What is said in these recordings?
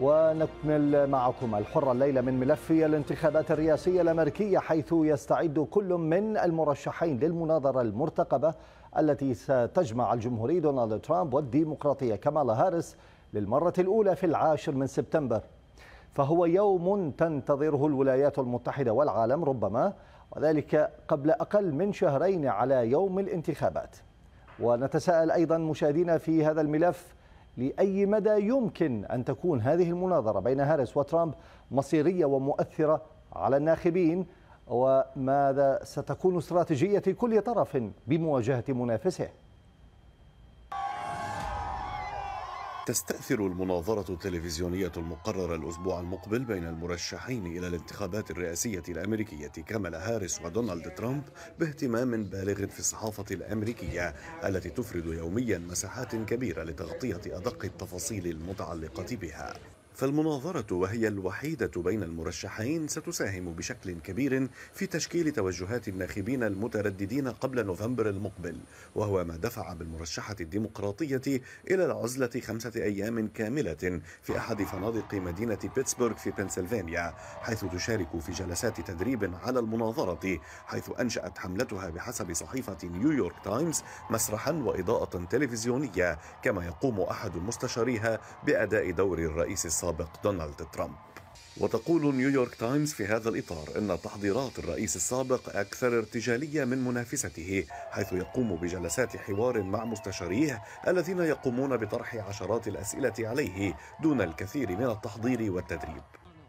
ونكمل معكم الحرة الليلة من ملف الانتخابات الرئاسية الأمريكية حيث يستعد كل من المرشحين للمناظرة المرتقبة التي ستجمع الجمهوري دونالد ترامب والديمقراطية كمالا هاريس للمرة الأولى في العاشر من سبتمبر. فهو يوم تنتظره الولايات المتحدة والعالم ربما وذلك قبل أقل من شهرين على يوم الانتخابات. ونتساءل أيضا مشاهدينا في هذا الملف لأي مدى يمكن أن تكون هذه المناظرة بين هاريس وترامب مصيرية ومؤثرة على الناخبين؟ وماذا ستكون استراتيجية كل طرف بمواجهة منافسه؟ تستأثر المناظرة التلفزيونية المقررة الأسبوع المقبل بين المرشحين إلى الانتخابات الرئاسية الأمريكية كامالا هاريس ودونالد ترامب باهتمام بالغ في الصحافة الأمريكية التي تفرد يوميا مساحات كبيرة لتغطية أدق التفاصيل المتعلقة بها. فالمناظرة وهي الوحيدة بين المرشحين ستساهم بشكل كبير في تشكيل توجهات الناخبين المترددين قبل نوفمبر المقبل وهو ما دفع بالمرشحة الديمقراطية إلى العزلة خمسة أيام كاملة في أحد فنادق مدينة بيتسبورغ في بنسلفانيا حيث تشارك في جلسات تدريب على المناظرة حيث أنشأت حملتها بحسب صحيفة نيويورك تايمز مسرحا وإضاءة تلفزيونية كما يقوم أحد مستشاريها بأداء دور الرئيس السابق السابق دونالد ترامب. وتقول نيويورك تايمز في هذا الإطار أن تحضيرات الرئيس السابق أكثر ارتجالية من منافسته حيث يقوم بجلسات حوار مع مستشاريه الذين يقومون بطرح عشرات الأسئلة عليه دون الكثير من التحضير والتدريب.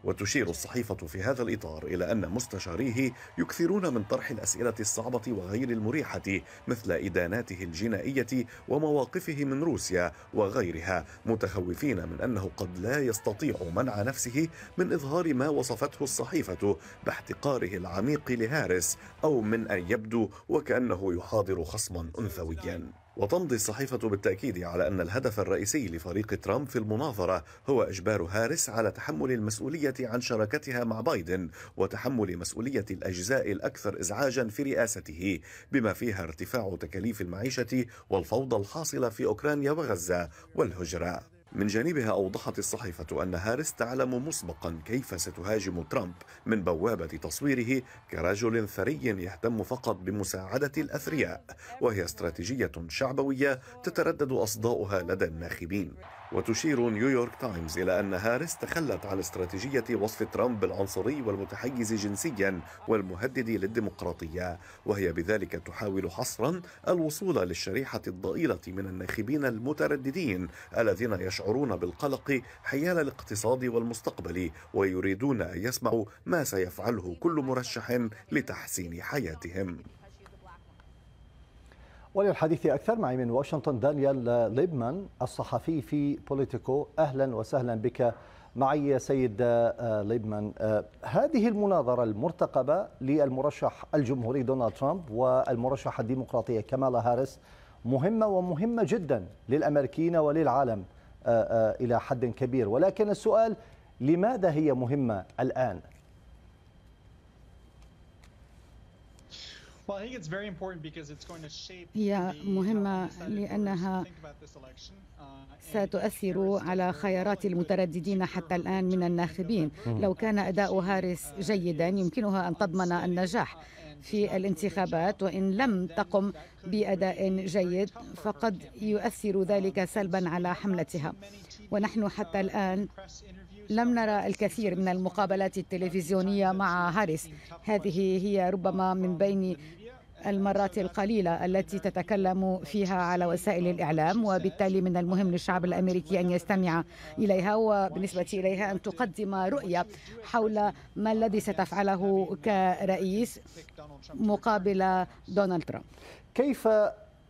وتشير الصحيفة في هذا الإطار إلى أن مستشاريه يكثرون من طرح الأسئلة الصعبة وغير المريحة مثل إداناته الجنائية ومواقفه من روسيا وغيرها متخوفين من أنه قد لا يستطيع منع نفسه من إظهار ما وصفته الصحيفة باحتقاره العميق لهارس أو من أن يبدو وكأنه يحاضر خصما أنثويا. وتمضي الصحيفة بالتأكيد على أن الهدف الرئيسي لفريق ترامب في المناظرة هو إجبار هاريس على تحمل المسؤولية عن شراكتها مع بايدن وتحمل مسؤولية الأجزاء الأكثر إزعاجا في رئاسته بما فيها ارتفاع تكاليف المعيشة والفوضى الحاصلة في أوكرانيا وغزة والهجرة. من جانبها أوضحت الصحيفة أن هاريس تعلم مسبقا كيف ستهاجم ترامب من بوابة تصويره كرجل ثري يهتم فقط بمساعدة الأثرياء وهي استراتيجية شعبوية تتردد أصداؤها لدى الناخبين. وتشير نيويورك تايمز إلى أن هاريس تخلت عن استراتيجية وصف ترامب بالعنصري والمتحيز جنسيا والمهدد للديمقراطية وهي بذلك تحاول حصرا الوصول للشريحة الضئيلة من الناخبين المترددين الذين يشعرون بالقلق حيال الاقتصاد والمستقبل ويريدون أن يسمعوا ما سيفعله كل مرشح لتحسين حياتهم. وللحديث أكثر معي من واشنطن دانيال ليبمان الصحفي في بوليتيكو. أهلا وسهلا بك. معي سيد آه، ليبمان. آه، هذه المناظرة المرتقبة للمرشح الجمهوري دونالد ترامب والمرشحة الديمقراطية كمالا هاريس مهمة ومهمة جدا للأمريكيين وللعالم آه، إلى حد كبير. ولكن السؤال لماذا هي مهمة الآن؟ هي مهمة لأنها ستؤثر على خيارات المترددين حتى الآن من الناخبين. لو كان أداء هاريس جيدا يمكنها أن تضمن النجاح في الانتخابات وإن لم تقم بأداء جيد فقد يؤثر ذلك سلبا على حملتها. ونحن حتى الآن لم نرى الكثير من المقابلات التلفزيونية مع هاريس. هذه هي ربما من بين المرات القليلة التي تتكلم فيها على وسائل الإعلام وبالتالي من المهم للشعب الأمريكي أن يستمع إليها وبالنسبة إليها أن تقدم رؤية حول ما الذي ستفعله كرئيس مقابل دونالد ترامب. كيف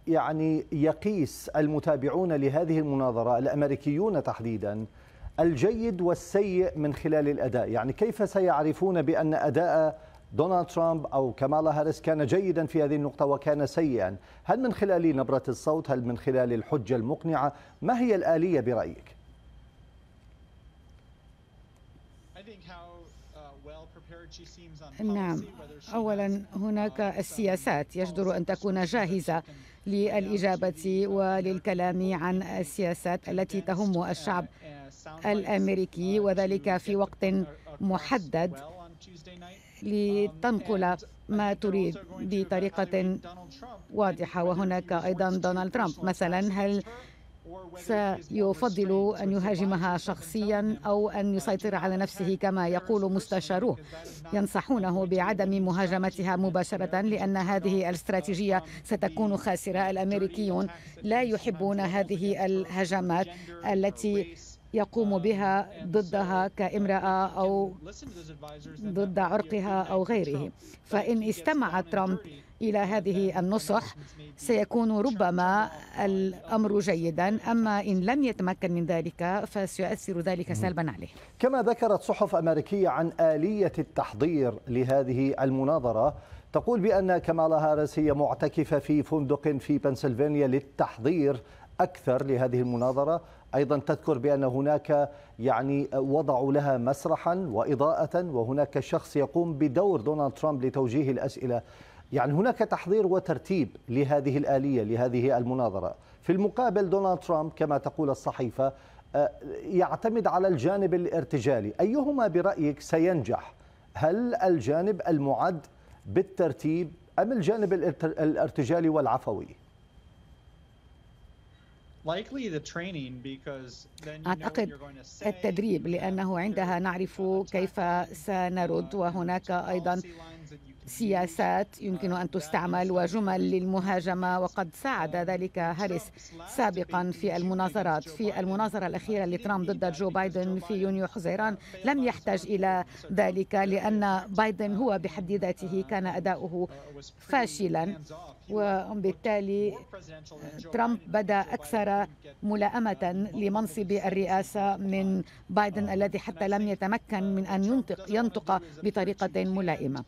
يعني يقيس المتابعون لهذه المناظرة الأمريكيون تحديدا الجيد والسيء من خلال الأداء. يعني كيف سيعرفون بأن أداء دونالد ترامب أو كمالا هاريس كان جيدا في هذه النقطة وكان سيئا؟ هل من خلال نبرة الصوت هل من خلال الحجة المقنعة؟ ما هي الآلية برأيك؟ نعم. أولا هناك السياسات يجدر أن تكون جاهزة للإجابة وللكلام عن السياسات التي تهم الشعب. الأمريكي وذلك في وقت محدد لتنقل ما تريد بطريقة واضحة. وهناك أيضا دونالد ترامب. مثلا هل سيفضل أن يهاجمها شخصيا أو أن يسيطر على نفسه كما يقول مستشاروه ينصحونه بعدم مهاجمتها مباشرة لأن هذه الاستراتيجية ستكون خاسرة. الأمريكيون لا يحبون هذه الهجمات التي يقوم بها ضدها كامرأة أو ضد عرقها أو غيره. فإن استمع ترامب إلى هذه النصح سيكون ربما الأمر جيدا. أما إن لم يتمكن من ذلك فسيؤثر ذلك سلبا عليه. كما ذكرت صحف أمريكية عن آلية التحضير لهذه المناظرة تقول بأن كمالا هارس هي معتكفة في فندق في بنسلفانيا للتحضير أكثر لهذه المناظرة. أيضا تذكر بأن هناك يعني وضعوا لها مسرحا وإضاءة وهناك شخص يقوم بدور دونالد ترامب لتوجيه الأسئلة. يعني هناك تحضير وترتيب لهذه الآلية لهذه المناظرة. في المقابل دونالد ترامب كما تقول الصحيفة آه، يعتمد على الجانب الارتجالي. أيهما برأيك سينجح؟ هل الجانب المعد بالترتيب أم الجانب الارتجالي والعفوي؟ أعتقد التدريب لأنه عندها نعرف كيف سنرد وهناك أيضا سياسات يمكن أن تستعمل وجمل للمهاجمة وقد ساعد ذلك هاريس سابقا في المناظرات. في المناظرة الأخيرة لترامب ضد جو بايدن في يونيو حزيران لم يحتاج إلى ذلك لأن بايدن هو بحد ذاته كان أداؤه فاشلا. وبالتالي ترامب بدا أكثر ملائمة لمنصب الرئاسة من بايدن الذي حتى لم يتمكن من أن ينطق ينطق بطريقة ملائمة.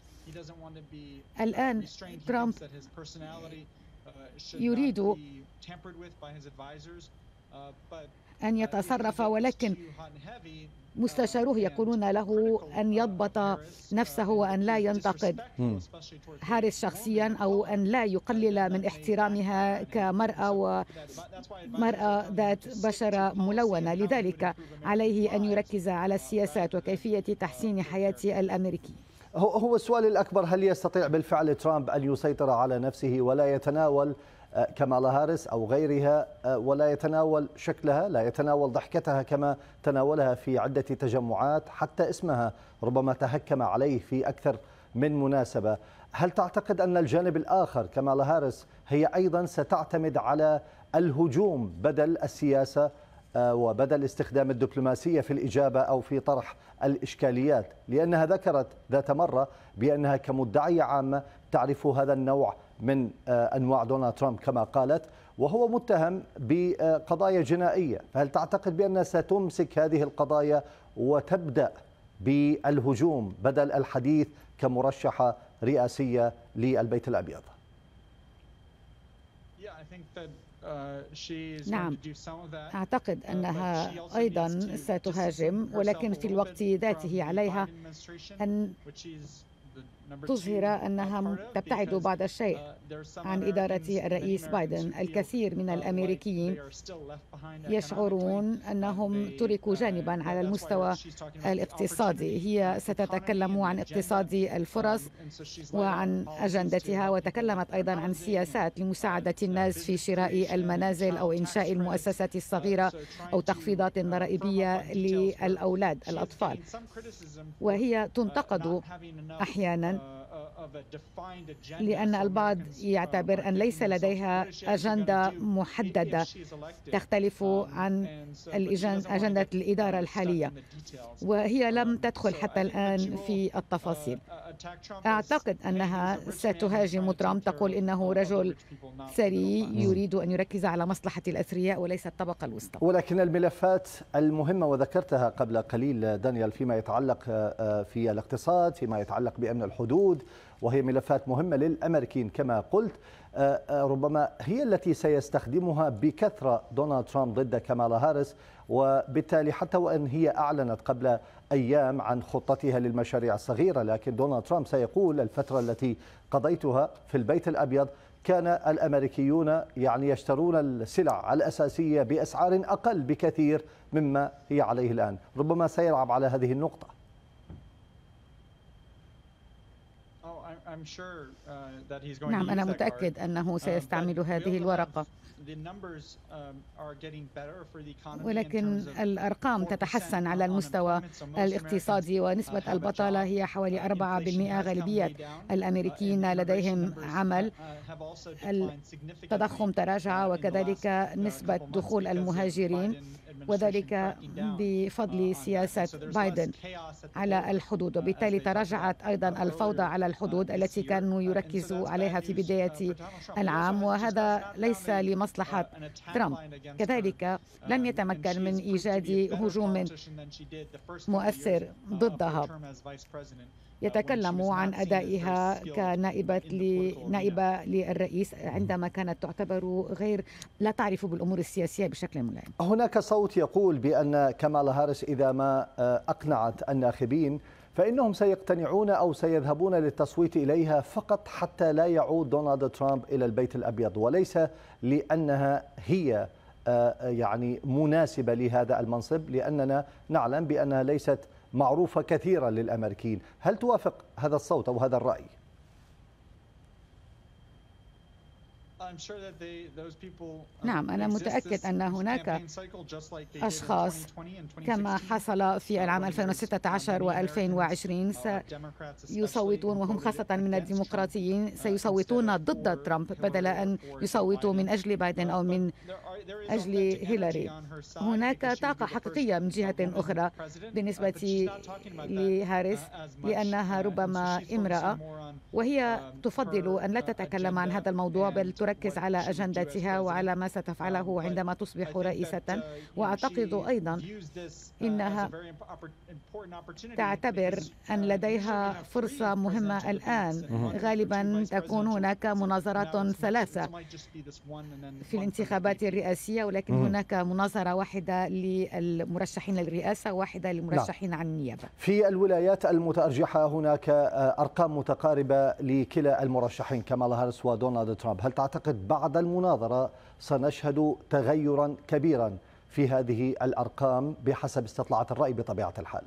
الآن ترامب يريد أن يتصرف ولكن مستشاروه يقولون له أن يضبط نفسه وأن لا ينتقد هاريس شخصيا أو أن لا يقلل من احترامها كمرأة ومرأة ذات بشرة ملونة. لذلك عليه أن يركز على السياسات وكيفية تحسين حياة الأمريكي. هو السؤال الأكبر هل يستطيع بالفعل ترامب أن يسيطر على نفسه ولا يتناول آه، كمالا هاريس أو غيرها آه، ولا يتناول شكلها لا يتناول ضحكتها كما تناولها في عدة تجمعات حتى اسمها ربما تهكم عليه في أكثر من مناسبة. هل تعتقد أن الجانب الآخر كمالا هاريس هي أيضا ستعتمد على الهجوم بدل السياسة وبدل استخدام الدبلوماسية في الإجابة أو في طرح الإشكاليات لأنها ذكرت ذات مرة بأنها كمدعية عامة تعرف هذا النوع من آه، أنواع دونالد ترامب كما قالت وهو متهم بقضايا جنائية فهل تعتقد بأنها ستمسك هذه القضايا وتبدأ بالهجوم بدل الحديث كمرشحة رئاسية للبيت الأبيض؟ Uh, نعم. أعتقد uh, أنها أيضا ستهاجم ولكن في الوقت ذاته عليها أن تظهر أنها تبتعد بعض الشيء عن إدارة الرئيس بايدن الكثير من الأمريكيين يشعرون أنهم تركوا جانبا على المستوى الاقتصادي. هي ستتكلم عن اقتصاد الفرص وعن أجندتها وتكلمت أيضا عن سياسات لمساعدة الناس في شراء المنازل أو إنشاء المؤسسات الصغيرة أو تخفيضات ضرائبية للأولاد الأطفال. وهي تنتقد أحيانا لأن البعض يعتبر أن ليس لديها أجندة محددة. تختلف عن أجندة الإدارة الحالية. وهي لم تدخل حتى الآن في التفاصيل. أعتقد أنها ستهاجم ترامب تقول إنه رجل ثري يريد أن يركز على مصلحة الأثرياء وليس الطبقة الوسطى. ولكن الملفات المهمة وذكرتها قبل قليل دانيال فيما يتعلق آه، في الاقتصاد فيما يتعلق بأمن الحدود وهي ملفات مهمة للأمريكيين كما قلت آه، آه، ربما هي التي سيستخدمها بكثرة دونالد ترامب ضد كمالا هاريس وبالتالي حتى وإن هي أعلنت قبل أيام عن خطتها للمشاريع الصغيرة لكن دونالد ترامب سيقول الفترة التي قضيتها في البيت الأبيض كان الأمريكيون يعني يشترون السلع الأساسية بأسعار أقل بكثير مما هي عليه الآن، ربما سيلعب على هذه النقطة. نعم أنا متأكد أنه uh, سيستعمل هذه الورقة. um, ولكن الأرقام تتحسن على المستوى الاقتصادي ونسبة uh, البطالة هي حوالي 4% غالبية. الأمريكيين لديهم عمل. التضخم تراجع وكذلك نسبة دخول المهاجرين. وذلك بفضل سياسة بايدن على الحدود. وبالتالي تراجعت أيضا الفوضى على الحدود التي كانوا يركزوا عليها في بداية العام وهذا ليس لمصلحة ترامب. كذلك لم يتمكن من إيجاد هجوم مؤثر ضدها. يتكلم عن أدائها كنائبة لنائبة للرئيس عندما كانت تعتبر غير لا تعرف بالأمور السياسية بشكل ملائم. هناك صوت يقول بأن كمالا هارس إذا ما أقنعت الناخبين فإنهم سيقتنعون أو سيذهبون للتصويت إليها فقط حتى لا يعود دونالد ترامب إلى البيت الأبيض وليس لأنها هي يعني مناسبة لهذا المنصب لأننا نعلم بأنها ليست معروفة كثيرا للأمريكيين هل توافق هذا الصوت أو هذا الرأي؟ نعم أنا متأكد أن هناك أشخاص كما حصل في العام 2016 و2020 سيصوتون وهم خاصة من الديمقراطيين سيصوتون ضد ترامب بدل أن يصوتوا من أجل بايدن أو من أجل هيلاري هناك طاقة حقيقية من جهة أخرى بالنسبة لهاريس لأنها ربما امرأة وهي تفضل أن لا تتكلم عن هذا الموضوع بل تركز على أجندتها وعلى ما ستفعله عندما تصبح رئيسة. وأعتقد أيضا إنها تعتبر أن لديها فرصة مهمة الآن. غالبا تكون هناك مناظرات ثلاثة في الانتخابات الرئاسية ولكن هناك مناظرة واحدة للمرشحين للرئاسة وواحدة للمرشحين عن النيابة. في الولايات المتأرجحة هناك أرقام متقاربة لكلا المرشحين كمالا هارس ودونالد ترامب. هل تعتقد بعد المناظرة سنشهد تغيرا كبيرا في هذه الأرقام بحسب استطلاعات الرأي بطبيعة الحال؟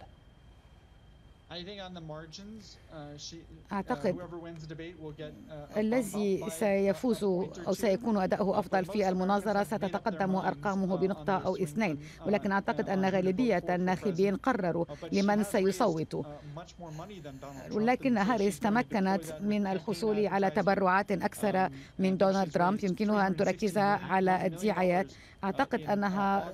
أعتقد uh, الذي سيفوز أو سيكون أداؤه أفضل في المناظرة ستتقدم أرقامه بنقطة أو اثنين. ولكن أعتقد أن غالبية الناخبين قرروا لمن سيصوتوا ولكن هاريس تمكنت من الحصول على تبرعات أكثر من دونالد ترامب يمكنها أن تركز على الدعايات أعتقد أنها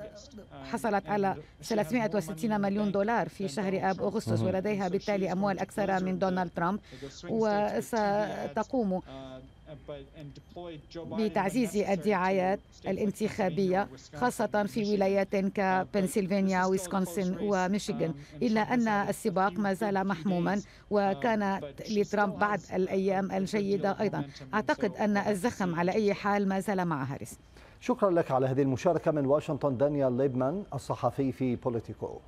حصلت على 360 مليون دولار في شهر آب أغسطس ولديها بالتالي أموال أكثر من دونالد ترامب وستقوم بتعزيز الدعايات الانتخابية خاصة في ولايات كبنسلفانيا ويسكونسن وميشيغان. إلا أن السباق ما زال محموما وكان لترامب بعد الأيام الجيدة أيضا. أعتقد أن الزخم على أي حال ما زال مع هاريس. شكرا لك على هذه المشاركة من واشنطن دانيال ليبمان الصحفي في بوليتيكو.